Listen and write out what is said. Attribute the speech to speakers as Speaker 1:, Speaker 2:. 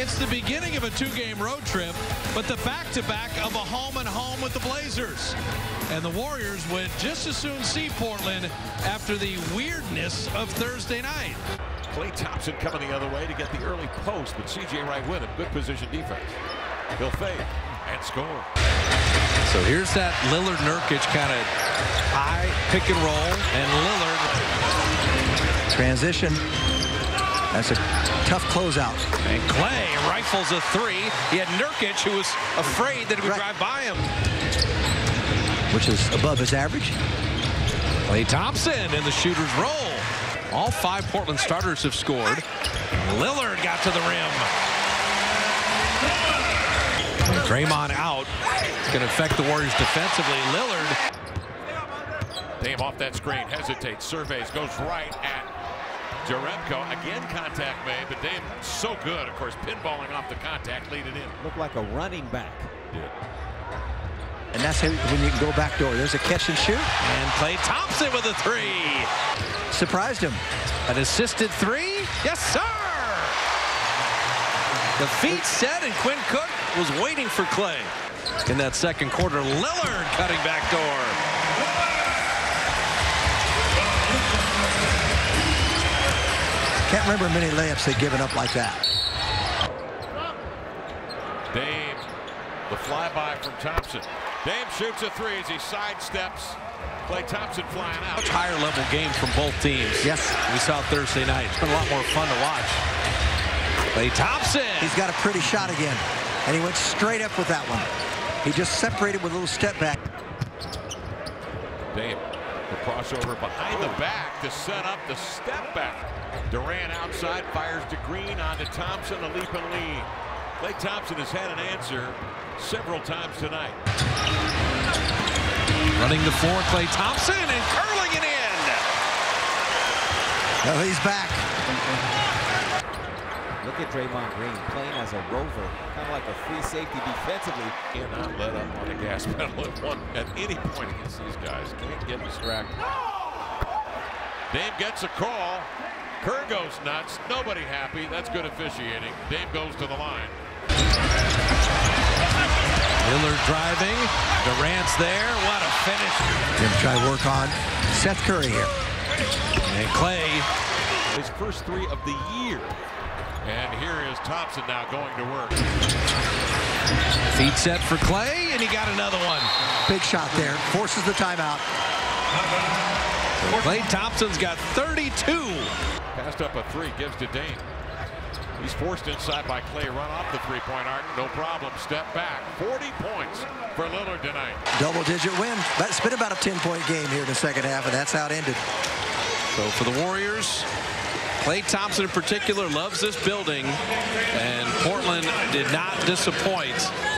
Speaker 1: It's the beginning of a two-game road trip, but the back-to-back -back of a home-and-home with the Blazers. And the Warriors would just as soon see Portland after the weirdness of Thursday night.
Speaker 2: Klay Thompson coming the other way to get the early post, but C.J. right with him. Good position defense. He'll fade and score.
Speaker 1: So here's that Lillard Nurkic kind of high pick and roll, and Lillard.
Speaker 3: Transition. That's a tough closeout.
Speaker 1: And Klay rifles a three. He had Nurkic, who was afraid that he would right. drive by him.
Speaker 3: Which is above his average.
Speaker 1: Klay Thompson in the shooter's roll. All five Portland starters have scored. Lillard got to the rim. And Draymond out. It's going to affect the Warriors defensively. Lillard.
Speaker 2: Dame off that screen, hesitates, surveys, goes right at Jerebko. Again, contact made, but Dame so good. Of course, pinballing off the contact, lead it in.
Speaker 4: Looked like a running back.
Speaker 2: Did.
Speaker 3: And that's when you can go back door. There's a catch and shoot.
Speaker 1: And Klay Thompson with a three.
Speaker 3: Surprised him.
Speaker 1: An assisted three? Yes, sir! The feet set, and Quinn Cook was waiting for Klay. In that second quarter, Lillard cutting back door.
Speaker 3: Can't remember many layups they've given up like that.
Speaker 2: Dame, the flyby from Thompson. Dame shoots a three as he sidesteps. Klay Thompson flying out.
Speaker 1: Much higher level game from both teams.
Speaker 3: Yes.
Speaker 1: We saw Thursday night. It's been a lot more fun to watch. Klay Thompson.
Speaker 3: He's got a pretty shot again. And he went straight up with that one. He just separated with a little step back.
Speaker 2: Dame, the crossover behind the back to set up the step back. Durant outside, fires to Green onto Thompson, a leap and lead. Klay Thompson has had an answer several times tonight.
Speaker 1: Running the floor, Klay Thompson, and curling it in.
Speaker 3: Oh, he's back.
Speaker 4: Look at Draymond Green playing as a rover, kind of like a free safety defensively.
Speaker 2: Cannot let up on the gas pedal at, one, at any point against these guys. Can't get distracted. Dame gets a call. Kerr goes nuts. Nobody happy. That's good officiating. Dame goes to the line.
Speaker 1: Lillard driving. Durant's there. What a finish.
Speaker 3: Going to try to work on Seth Curry here.
Speaker 1: And Klay.
Speaker 2: His first three of the year. And here is Thompson now going to work.
Speaker 1: Feet set for Klay, and he got another one.
Speaker 3: Big shot there. Forces the timeout.
Speaker 1: Klay Thompson's got 32.
Speaker 2: Passed up a three, gives to Dame. He's forced inside by Klay. Run off the three-point arc. No problem. Step back. 40 points for Lillard tonight.
Speaker 3: Double-digit win. That's been about a 10-point game here in the second half, and that's how it ended.
Speaker 1: So for the Warriors, Klay Thompson in particular loves this building, and Portland did not disappoint.